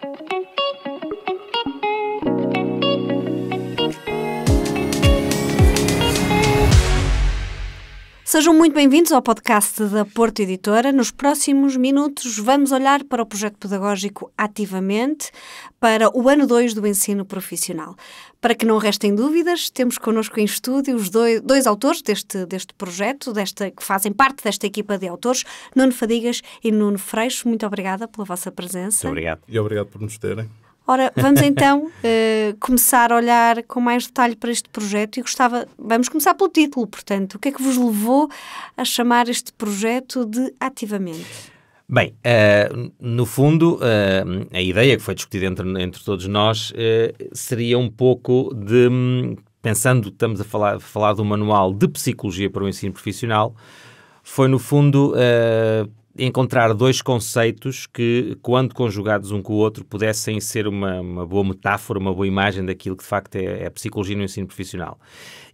Música Sejam muito bem-vindos ao podcast da Porto Editora. Nos próximos minutos vamos olhar para o projeto pedagógico ativamente para o ano 2 do ensino profissional. Para que não restem dúvidas, temos connosco em estúdio os dois, dois autores deste, deste projeto, desta, que fazem parte desta equipa de autores, Nuno Fadigas e Nuno Freixo. Muito obrigada pela vossa presença. Muito obrigado. E obrigado por nos terem. Ora, vamos então uh, começar a olhar com mais detalhe para este projeto e gostava, vamos começar pelo título, portanto, o que é que vos levou a chamar este projeto de Ativamente? Bem, uh, no fundo, uh, a ideia que foi discutida entre, entre todos nós seria um pouco de, pensando, estamos a falar, a falar do manual de psicologia para o ensino profissional, foi no fundo encontrar dois conceitos que, quando conjugados um com o outro, pudessem ser uma, uma boa metáfora, uma boa imagem daquilo que de facto é, é a psicologia no ensino profissional.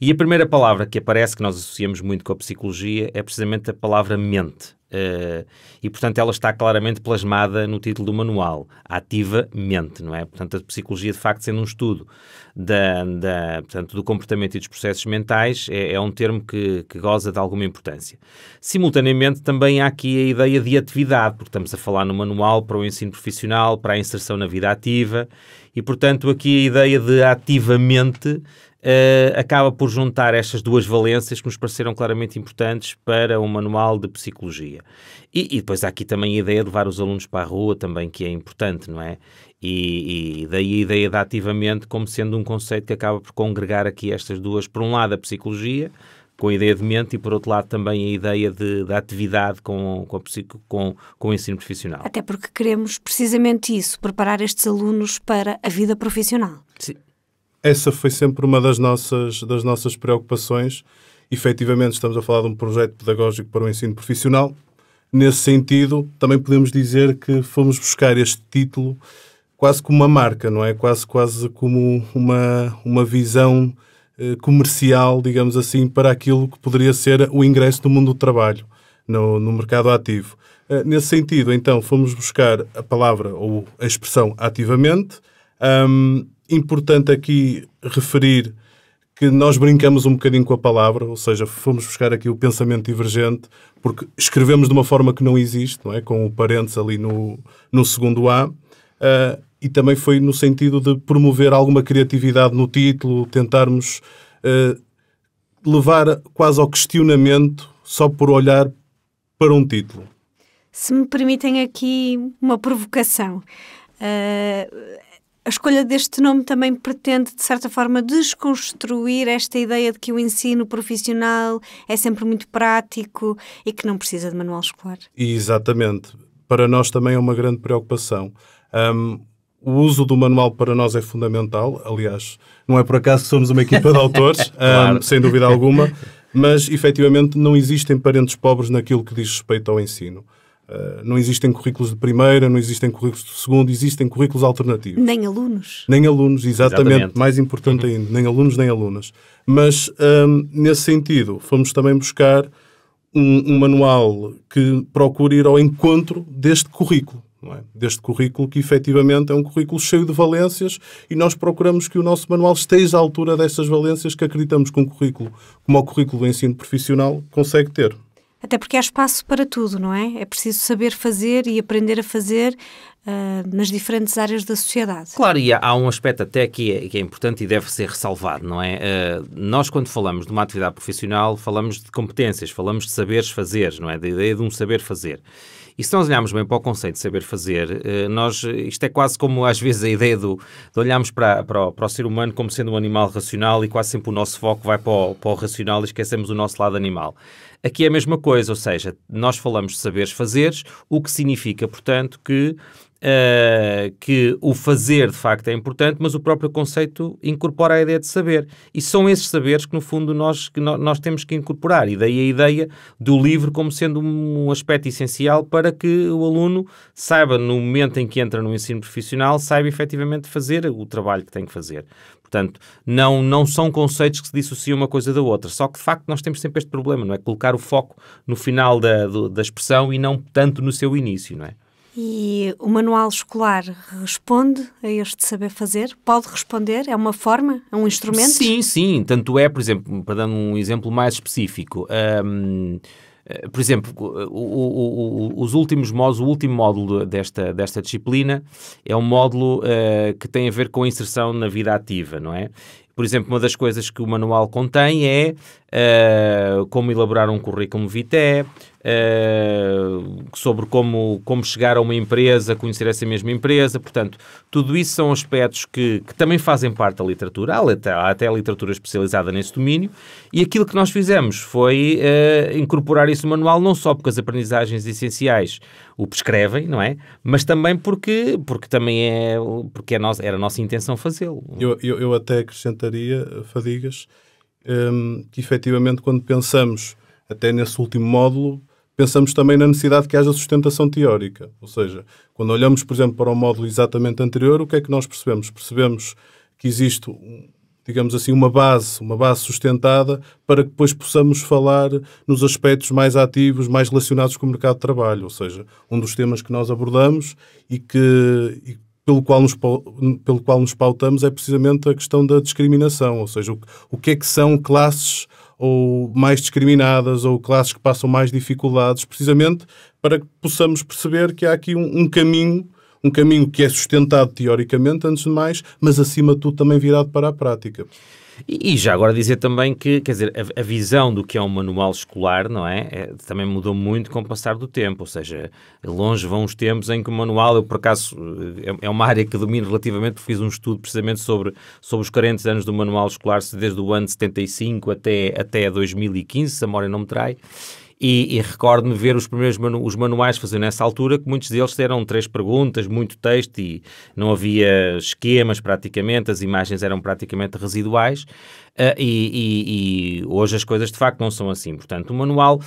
E a primeira palavra que aparece, que nós associamos muito com a psicologia, é precisamente a palavra mente. Uh, e, portanto, ela está claramente plasmada no título do manual, ativamente, não é? Portanto, a psicologia, de facto, sendo um estudo da, da, portanto, do comportamento e dos processos mentais, é, é um termo que, que, goza de alguma importância. Simultaneamente, também há aqui a ideia de atividade, porque estamos a falar no manual para o ensino profissional, para a inserção na vida ativa, e, portanto, aqui a ideia de ativamente Uh, acaba por juntar estas duas valências que nos pareceram claramente importantes para o manual de psicologia. E, e, depois há aqui também a ideia de levar os alunos para a rua também, que é importante, não é? E, e, daí a ideia de ativamente como sendo um conceito que acaba por congregar aqui estas duas, por um lado a psicologia, com a ideia de mente e por outro lado também a ideia de, de atividade com, com, psico, com, com o ensino profissional. Até porque queremos precisamente isso, preparar estes alunos para a vida profissional. Sim, essa foi sempre uma das nossas, das nossas preocupações. Efetivamente, estamos a falar de um projeto pedagógico para o ensino profissional. Nesse sentido, também podemos dizer que fomos buscar este título quase como uma marca, não é? Quase, quase como uma, uma visão eh, comercial, digamos assim, para aquilo que poderia ser o ingresso no mundo do trabalho, no, no mercado ativo. Eh, nesse sentido, então, fomos buscar a palavra ou a expressão ativamente. Um, importante aqui referir que nós brincamos um bocadinho com a palavra, ou seja, fomos buscar aqui o pensamento divergente, porque escrevemos de uma forma que não existe, não é? com o parênteses ali no, no segundo A, uh, e também foi no sentido de promover alguma criatividade no título, tentarmos uh, levar quase ao questionamento só por olhar para um título. Se me permitem aqui uma provocação. Uh, a escolha deste nome também pretende, de certa forma, desconstruir esta ideia de que o ensino profissional é sempre muito prático e que não precisa de manual escolar. Exatamente. Para nós também é uma grande preocupação. Um, o uso do manual para nós é fundamental. Aliás, não é por acaso que somos uma equipa de autores, claro. um, sem dúvida alguma, mas efetivamente não existem parentes pobres naquilo que diz respeito ao ensino. Uh, não existem currículos de primeira, não existem currículos de segundo, existem currículos alternativos. Nem alunos. Nem alunos, exatamente. exatamente. Mais importante ainda, nem alunos nem alunas. Mas, um, nesse sentido, fomos também buscar um, um, manual que procure ir ao encontro deste currículo. É? Deste currículo que efetivamente é um currículo cheio de valências e nós procuramos que o nosso manual esteja à altura dessas valências que acreditamos que um currículo, como o currículo do ensino profissional, consegue ter. Até porque há espaço para tudo, não é? É preciso saber fazer e aprender a fazer uh, nas diferentes áreas da sociedade. Claro, e há, um aspecto até que é, que é, importante e deve ser ressalvado, não é? Uh, nós, quando falamos de uma atividade profissional, falamos de competências, falamos de saberes fazer, não é? Da ideia de um saber fazer. E se nós olharmos bem para o conceito de saber fazer, eh, nós, isto é quase como às vezes a ideia do, de olharmos para, para, o, para o ser humano como sendo um animal racional e quase sempre o nosso foco vai para o, para o racional e esquecemos o nosso lado animal. Aqui é a mesma coisa, ou seja, nós falamos de saberes fazeres, o que significa, portanto, que uh, que o fazer de facto é importante, mas o próprio conceito incorpora a ideia de saber. E são esses saberes que, no fundo, nós, que nós temos que incorporar. E daí a ideia do livro como sendo um aspecto essencial para que o aluno saiba, no momento em que entra no ensino profissional, saiba efetivamente fazer o trabalho que tem que fazer. Portanto, não, não são conceitos que se dissociam uma coisa da outra. Só que, de facto, nós temos sempre este problema, não é? Colocar o foco no final da, do, da expressão e não tanto no seu início, não é? E o manual escolar responde a este saber fazer? Pode responder? É uma forma? É um instrumento? Sim, sim. Tanto é, por exemplo, para dar um exemplo mais específico, um, eh, por exemplo, o, o, os últimos módulos, o último módulo desta, desta disciplina é um módulo uh, que tem a ver com a inserção na vida ativa, não é? Por exemplo, uma das coisas que o manual contém é uh, como elaborar um currículo vitae, sobre como, como chegar a uma empresa, conhecer essa mesma empresa. Portanto, tudo isso são aspectos que, que também fazem parte da literatura. Há até, há até literatura especializada nesse domínio. E aquilo que nós fizemos foi uh, incorporar isso no manual, não só porque as aprendizagens essenciais o prescrevem, não é? Mas também porque, porque também é porque é nossa, era a nossa intenção fazê-lo. Eu, eu, eu, até acrescentaria, Fadigas, um, que efetivamente quando pensamos até nesse último módulo, pensamos também na necessidade que haja sustentação teórica. Ou seja, quando olhamos, por exemplo, para o módulo exatamente anterior, o que é que nós percebemos? Percebemos que existe, digamos assim, uma base, uma base sustentada para que depois possamos falar nos aspectos mais ativos, mais relacionados com o mercado de trabalho. Ou seja, um dos temas que nós abordamos e que, e pelo qual, nos, pelo qual nos pautamos é precisamente a questão da discriminação, ou seja, o, o que é que são classes ou mais discriminadas ou classes que passam mais dificuldades, precisamente para que possamos perceber que há aqui um, um caminho um caminho que é sustentado teoricamente, antes de mais, mas acima de tudo também virado para a prática. E, e, já agora dizer também que, quer dizer, a, a, visão do que é um manual escolar, não é? é? Também mudou muito com o passar do tempo, ou seja, longe vão os tempos em que o manual, eu por acaso, é, é uma área que domino relativamente, fiz um estudo precisamente sobre, sobre os 40 anos do manual escolar, desde o ano 75 até, até 2015, se a memória não me trai, e, e recordo-me ver os primeiros manu os manuais fazer nessa altura, que muitos deles eram três perguntas, muito texto e não havia esquemas praticamente, as imagens eram praticamente residuais. Uh, e, e, e, hoje as coisas de facto não são assim. Portanto, o manual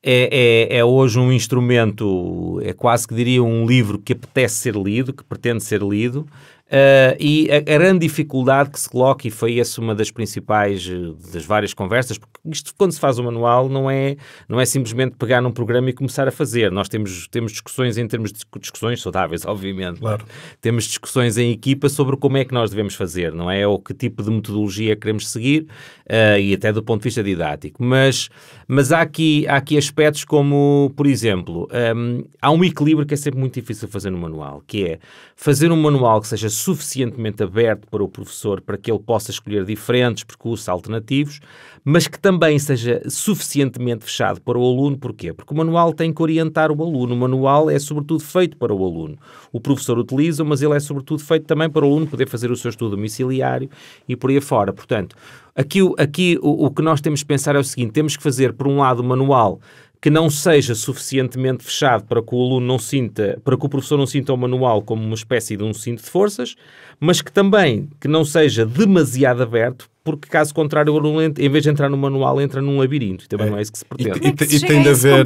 é, é, é, hoje um instrumento, é quase que diria um livro que apetece ser lido, que pretende ser lido, Uh, e a, a, grande dificuldade que se coloca, e foi essa uma das principais uh, das várias conversas, porque isto quando se faz o manual não é, não é simplesmente pegar num programa e começar a fazer. Nós temos, temos discussões em termos de discussões saudáveis, obviamente. Claro. Temos discussões em equipa sobre como é que nós devemos fazer, não é? Ou que tipo de metodologia queremos seguir, uh, e até do ponto de vista didático. Mas, mas há, aqui, há aqui aspectos como, por exemplo, um, há um equilíbrio que é sempre muito difícil fazer no manual, que é fazer um manual que seja suficientemente aberto para o professor para que ele possa escolher diferentes percursos alternativos, mas que também seja suficientemente fechado para o aluno. Porquê? Porque o manual tem que orientar o aluno. O manual é sobretudo feito para o aluno. O professor utiliza, mas ele é sobretudo feito também para o aluno poder fazer o seu estudo domiciliário e por aí fora. Portanto, aqui, aqui o, o que nós temos que pensar é o seguinte: temos que fazer, por um lado, o manual que não seja suficientemente fechado para que o aluno não sinta, para que o professor não sinta o manual como uma espécie de um cinto de forças, mas que também que não seja demasiado aberto, porque caso contrário o aluno, em vez de entrar no manual, entra num labirinto. E também é. não é isso que se pretende. E, e, e tem, de haver,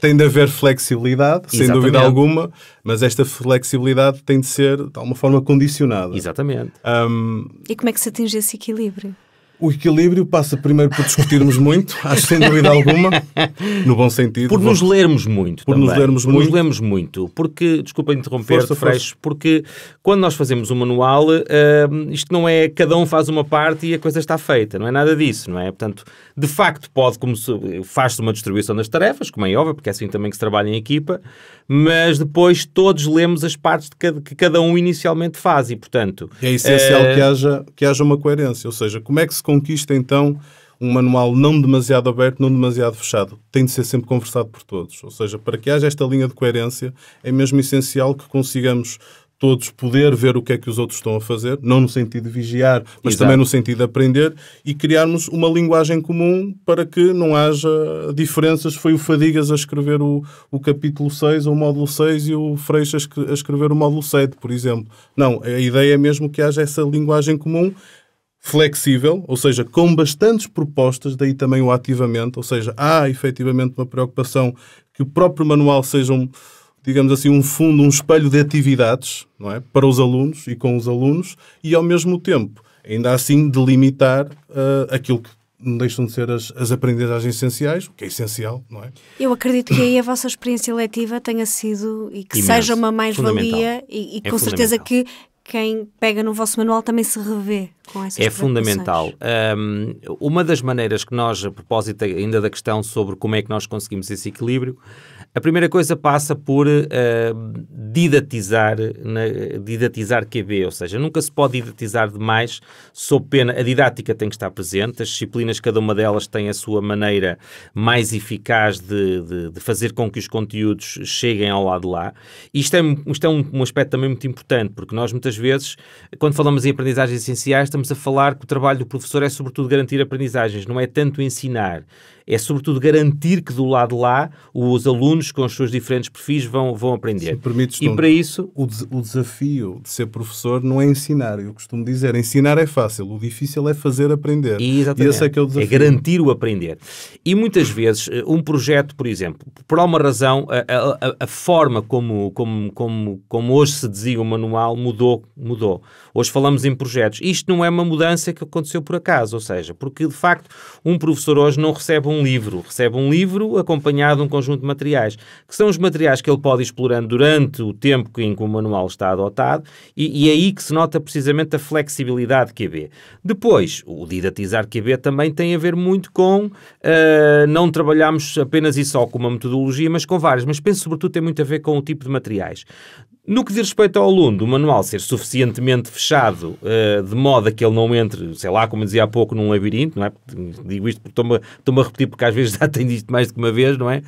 tem de haver flexibilidade, Exatamente. sem dúvida alguma, mas esta flexibilidade tem de ser de alguma forma condicionada. Exatamente. Um... E como é que se atinge esse equilíbrio? O equilíbrio passa primeiro por discutirmos muito, acho sem dúvida alguma, no bom sentido. Por nos lermos muito. Por também. nos lermos por muito. nos lermos muito. Porque, desculpa interromper, força, Freixo, porque quando nós fazemos um manual, uh, isto não é cada um faz uma parte e a coisa está feita, não é nada disso, não é? Portanto, de facto, pode, como faz-se uma distribuição das tarefas, como é óbvio, porque é assim também que se trabalha em equipa, mas depois todos lemos as partes cada, que cada um inicialmente faz e, portanto... É essencial uh... que, haja, que haja uma coerência, ou seja, como é que se conquista então um manual não demasiado aberto, não demasiado fechado. Tem de ser sempre conversado por todos. Ou seja, para que haja esta linha de coerência, é mesmo essencial que consigamos todos poder ver o que é que os outros estão a fazer, não no sentido de vigiar, mas Exato. também no sentido de aprender e criarmos uma linguagem comum para que não haja diferenças. Foi o Fadigas a escrever o, o capítulo 6 ou o módulo 6 e o Freixo a escrever o módulo 7, por exemplo. Não, a ideia é mesmo que haja essa linguagem comum flexível, ou seja, com bastantes propostas, daí também o ativamente, ou seja, há efetivamente uma preocupação que o próprio manual seja um digamos assim, um fundo, um espelho de atividades não é? para os alunos e com os alunos e, ao mesmo tempo, ainda assim, delimitar uh, aquilo que não deixam de ser as, as aprendizagens essenciais, o que é essencial, não é? Eu acredito que aí a vossa experiência letiva tenha sido e que Imenso. seja uma mais-valia e, e É com certeza que quem pega no vosso manual também se revê com essas É fundamental. Um, uma das maneiras que nós, a propósito ainda da questão sobre como é que nós conseguimos esse equilíbrio, a primeira coisa passa por uh, didatizar, na, didatizar QB, ou seja, nunca se pode didatizar demais, sob pena, a didática tem que estar presente, as disciplinas, cada uma delas tem a sua maneira mais eficaz de, de, de fazer com que os conteúdos cheguem ao lado de lá. Isto é, isto é um, um aspecto também muito importante, porque nós muitas vezes, quando falamos em aprendizagens essenciais, estamos a falar que o trabalho do professor é sobretudo garantir aprendizagens, não é tanto ensinar, é sobretudo garantir que do lado de lá os alunos com os seus diferentes perfis vão, vão aprender. Se permites, e para isso, o, des- o desafio de ser professor não é ensinar, eu costumo dizer, ensinar é fácil, o difícil é fazer aprender. E, exatamente. esse é que é o desafio. garantir o aprender. E muitas vezes, eh, um projeto, por exemplo, por alguma razão, a, a- a forma como, como, como, como hoje se desenha o manual mudou, mudou. Hoje falamos em projetos. Isto não é uma mudança que aconteceu por acaso, ou seja, porque de facto um professor hoje não recebe um livro, recebe um livro acompanhado de um conjunto de materiais, que são os materiais que ele pode ir explorando durante o tempo em que o manual está adotado, e, e é aí que se nota precisamente a flexibilidade QB. Depois, o didatizar QB também tem a ver muito com ah, não trabalharmos apenas e só com uma metodologia, mas com várias, mas penso sobretudo tem muito a ver com o tipo de materiais. No que diz respeito ao aluno, o manual ser suficientemente fechado eh, de modo a que ele não entre, sei lá, como eu dizia há pouco, num labirinto, não é? Digo isto porque estou-me a repetir porque às vezes já tenho disto mais do que uma vez, não é?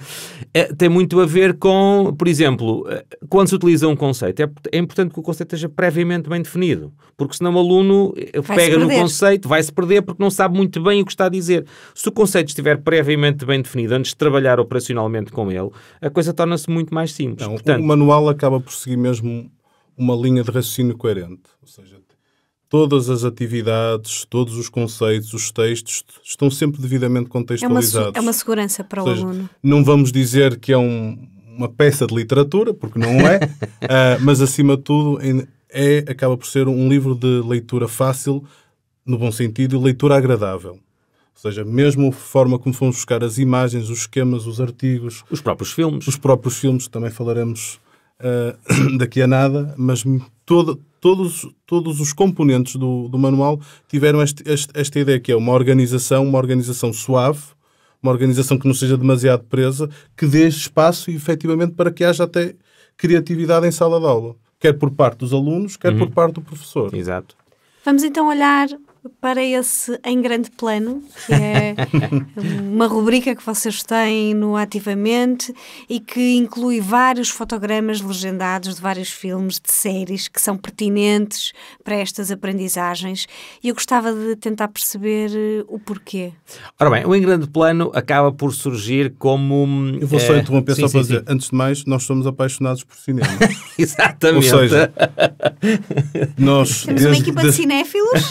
Eh, tem muito a ver com, por exemplo, eh, quando se utiliza um conceito, é, é importante que o conceito esteja previamente bem definido, porque senão o aluno eh, Vai-se pega no conceito, vai-se perder porque não sabe muito bem o que está a dizer. Se o conceito estiver previamente bem definido, antes de trabalhar operacionalmente com ele, a coisa torna-se muito mais simples. Não, Portanto, o manual acaba por seguir mesmo uma linha de raciocínio coerente. Ou seja, todas as atividades, todos os conceitos, os textos estão sempre devidamente É uma, contextualizados. é uma segurança para o seja, aluno. Não vamos dizer que é um- uma peça de literatura, porque não é, ah, mas acima de tudo é, acaba por ser um livro de leitura fácil, no bom sentido, e leitura agradável. Ou seja, mesmo a forma como fomos buscar as imagens, os esquemas, os artigos, os próprios filmes. os próprios filmes, também falaremos ah, daqui a nada, mas todo- todos, todos os componentes do, do manual tiveram este- este- esta ideia que é uma organização, uma organização suave, uma organização que não seja demasiado presa, que dê espaço efetivamente para que haja até criatividade em sala de aula, quer por parte dos alunos, quer por parte do professor. Exato. Vamos então olhar para esse em grande plano, que é uma rubrica que vocês têm no Ativamente e que inclui vários fotogramas legendados de vários filmes, de séries, que são pertinentes para estas aprendizagens. E eu gostava de tentar perceber eh, o porquê. Ora bem, o em grande plano acaba por surgir como. Eu vou só eh, interromper sim, só sim, para sim. dizer, antes de mais, nós somos apaixonados por cinema. Exatamente. Ou seja, nós Temos uma equipa de cinéfilos,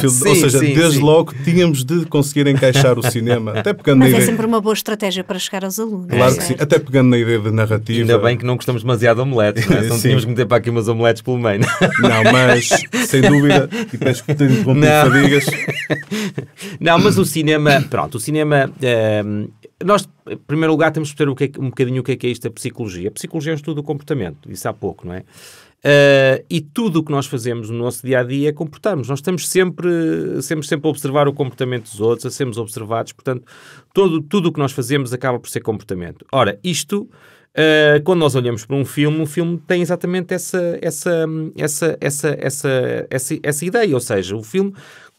Sim, ou seja, sim, desde sim. logo tínhamos de conseguir encaixar o cinema, até pegando na mas é ideia, sempre uma boa estratégia para chegar aos alunos. claro que sim, até pegando na ideia de narrativa. Ainda bem que não gostamos demasiado de omeletes, não é? Tínhamos que meter para aqui umas omeletes pelo meio. Não, mas sem dúvida, e peço que te interrompido Não. fadigas. Não, mas o cinema, pronto, o cinema, ehm, nós, em primeiro lugar, temos que perceber o que é, um bocadinho o que é que é isto da psicologia. A psicologia é um estudo do comportamento, isso há pouco, não é? Eh, e tudo o que nós fazemos no nosso dia a dia é comportarmos. Nós estamos sempre, sempre, sempre a observar o comportamento dos outros, a sermos observados, portanto, todo, tudo o que nós fazemos acaba por ser comportamento. Ora, isto. eh, quando nós olhamos para um filme, o filme tem exatamente essa, essa, essa, essa, essa, essa, essa ideia, ou seja, o filme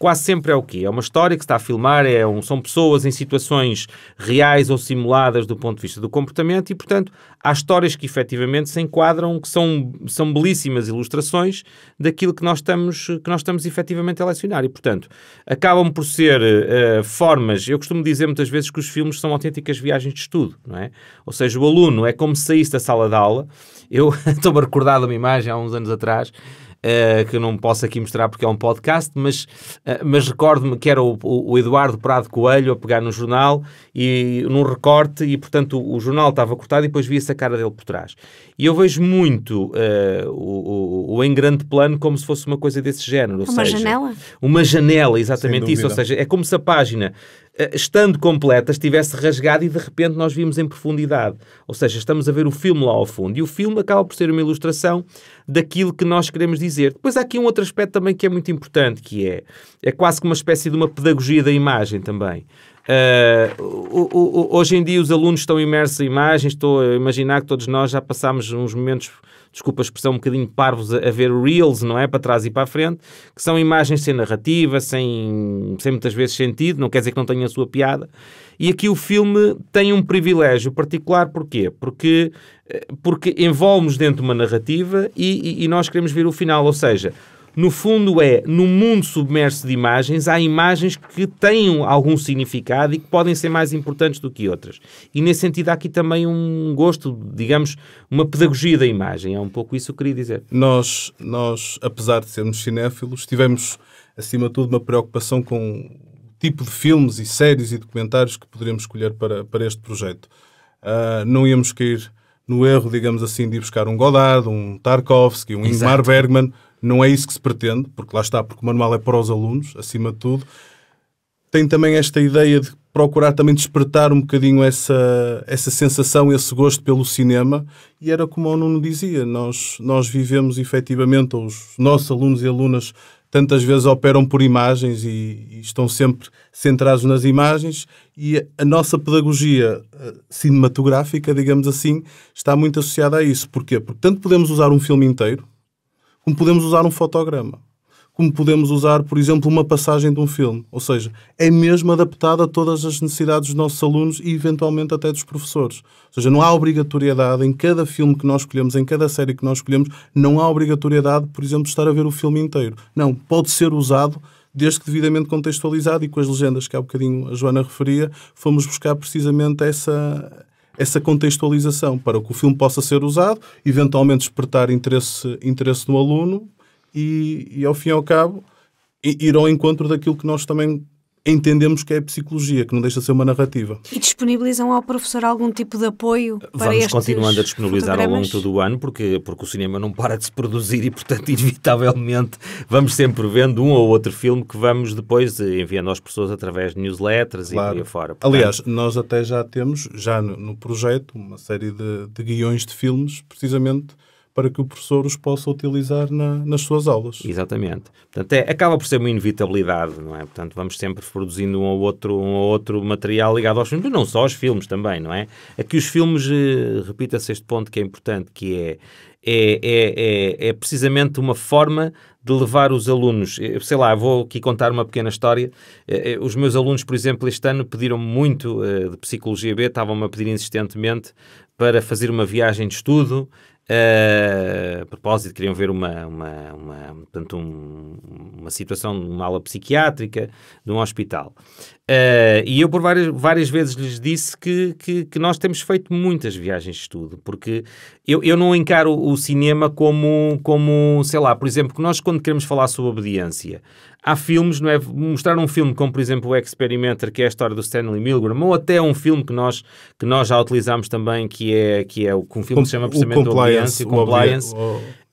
quase sempre é o quê? É uma história que está a filmar, é um, são pessoas em situações reais ou simuladas do ponto de vista do comportamento e, portanto, há histórias que efetivamente se enquadram, que são, são belíssimas ilustrações daquilo que nós estamos, que nós estamos efetivamente a lecionar e, portanto, acabam por ser eh, formas, eu costumo dizer muitas vezes que os filmes são autênticas viagens de estudo, não é? Ou seja, o aluno é como se saísse da sala de aula, eu estou-me a recordar de uma imagem há uns anos atrás, uh, que eu não posso aqui mostrar porque é um podcast, mas, uh, mas recordo-me que era o, o, Eduardo Prado Coelho a pegar no jornal e num recorte e, portanto, o, o jornal estava cortado e depois via-se a cara dele por trás. E eu vejo muito uh, o, o, em grande plano como se fosse uma coisa desse género. Uma seja, janela? Uma janela, exatamente isso. Ou seja, é como se a página estando completa, estivesse rasgada e de repente nós vimos em profundidade. Ou seja, estamos a ver o filme lá ao fundo. E o filme acaba por ser uma ilustração daquilo que nós queremos dizer. Depois há aqui um outro aspecto também que é muito importante, que é, é quase que uma espécie de uma pedagogia da imagem também. Uh, hoje em dia os alunos estão imersos em imagens, estou a imaginar que todos nós já passámos uns momentos desculpa a expressão, um bocadinho parvos a, a, ver reels, não é? Para trás e para a frente, que são imagens sem narrativa, sem, sem muitas vezes sentido, não quer dizer que não tenha a sua piada. E aqui o filme tem um privilégio particular, porquê? Porque, eh, porque envolve-nos dentro de uma narrativa e, e, e nós queremos ver o final, ou seja, no fundo é, no mundo submerso de imagens, há imagens que têm algum significado e que podem ser mais importantes do que outras. E nesse sentido há aqui também um gosto, digamos, uma pedagogia da imagem. É um pouco isso que eu queria dizer. Nós, nós apesar de sermos cinéfilos, tivemos, acima de tudo, uma preocupação com o tipo de filmes e séries e documentários que poderíamos escolher para, para este projeto. Uh, não íamos cair no erro, digamos assim, de ir buscar um Godard, um Tarkovsky, um Exato. Ingmar Bergman não é isso que se pretende, porque lá está, porque o manual é para os alunos, acima de tudo. Tem também esta ideia de procurar também despertar um bocadinho essa, essa sensação, esse gosto pelo cinema, e era como o Nuno dizia, nós, nós vivemos efetivamente, os nossos alunos e alunas tantas vezes operam por imagens e, e, estão sempre centrados nas imagens e a nossa pedagogia eh, cinematográfica, digamos assim, está muito associada a isso. Porquê? Porque tanto podemos usar um filme inteiro, como podemos usar um fotograma, como podemos usar, por exemplo, uma passagem de um filme. Ou seja, é mesmo adaptado a todas as necessidades dos nossos alunos e, eventualmente, até dos professores. Ou seja, não há obrigatoriedade em cada filme que nós escolhemos, em cada série que nós escolhemos, não há obrigatoriedade, por exemplo, de estar a ver o filme inteiro. Não, pode ser usado desde que devidamente contextualizado e com as legendas que há bocadinho a Joana referia, fomos buscar precisamente essa, essa contextualização para que o filme possa ser usado, eventualmente despertar interesse, interesse no aluno e, e, ao fim e ao cabo, ir ao encontro daquilo que nós também entendemos que é psicologia, que não deixa de ser uma narrativa. E disponibilizam ao professor algum tipo de apoio para Vamos continuando a disponibilizar ao longo todo o ano, porque, porque o cinema não para de se produzir e, portanto, inevitavelmente vamos sempre vendo um ou outro filme que vamos depois enviando às pessoas através de newsletters claro. e por aí fora. Portanto... Aliás, nós até já temos, já no, no projeto, uma série de, de guiões de filmes, precisamente para que o professor os possa utilizar na, nas suas aulas. Exatamente. Portanto, é, acaba por ser uma inevitabilidade, não é? Portanto, vamos sempre produzindo um ou outro, um ou outro material ligado aos filmes, não só aos filmes também, não é? Aqui os filmes, eh, repita-se este ponto que é importante, que é, é, é, é, é precisamente uma forma de levar os alunos, eh, sei lá, vou aqui contar uma pequena história. Eh, os meus alunos, por exemplo, este ano pediram muito de Psicologia B, estavam-me a pedir insistentemente para fazer uma viagem de estudo Uh, a propósito, queriam ver uma, uma, uma, portanto, um, uma situação de uma ala psiquiátrica de um hospital. Uh, e eu por várias, várias vezes lhes disse que, que, que, nós temos feito muitas viagens de estudo, porque eu, eu não encaro o cinema como, como, sei lá, por exemplo, que nós quando queremos falar sobre obediência, há filmes, não é? Mostrar um filme como, por exemplo, o Experimenter, que é a história do Stanley Milgram, ou até um filme que nós, que nós já utilizámos também, que é, que é um filme que se chama precisamente Obediência, Compliance.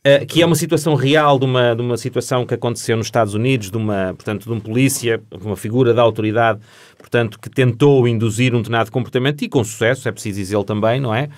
Uh, que é uma situação real de uma, de uma situação que aconteceu nos Estados Unidos, de uma, portanto, de um polícia, uma figura da autoridade, portanto, que tentou induzir um determinado comportamento e com sucesso, é preciso dizer também, não é?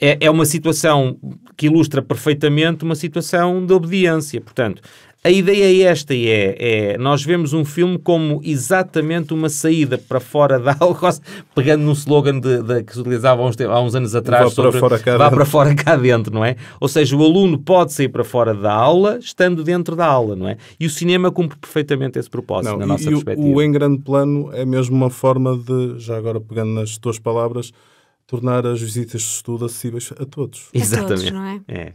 é? É uma situação que ilustra perfeitamente uma situação de obediência. Portanto, a ideia é esta, e é, é, nós vemos um filme como exatamente uma saída para fora da aula, pegando num slogan de, de, que se utilizava há uns, há uns anos atrás, vá sobre, para fora cá vá dentro. para fora cá dentro, não é? Ou seja, o aluno pode sair para fora da aula, estando dentro da aula, não é? E o cinema cumpre perfeitamente esse propósito, não, na nossa e perspectiva. O, o em grande plano é mesmo uma forma de, já agora pegando nas tuas palavras, tornar as visitas de estudo acessíveis a todos. Exatamente. A todos, não é? é, é.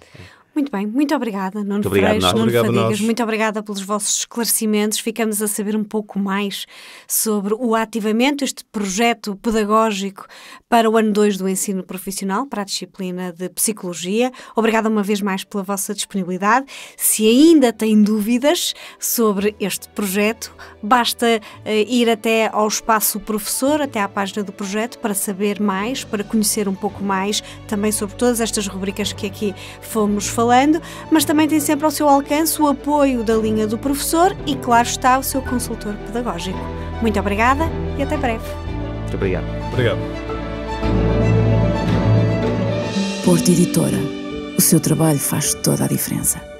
Muito bem, muito obrigada, Nuno muito obrigado, Freixo, Nuno obrigado Fadigas, muito obrigada pelos vossos esclarecimentos. Ficamos a saber um pouco mais sobre o Ativamente, este projeto pedagógico para o ano 2 do ensino profissional, para a disciplina de Psicologia. Obrigada uma vez mais pela vossa disponibilidade. Se ainda têm dúvidas sobre este projeto, basta uh, ir até ao espaço professor, até à página do projeto, para saber mais, para conhecer um pouco mais também sobre todas estas rubricas que aqui fomos falando falando, mas também tem sempre ao seu alcance o apoio da linha do professor e, claro está, o seu consultor pedagógico. Muito obrigada e até breve. Muito obrigado. Obrigado. Porto Editora. O seu trabalho faz toda a diferença.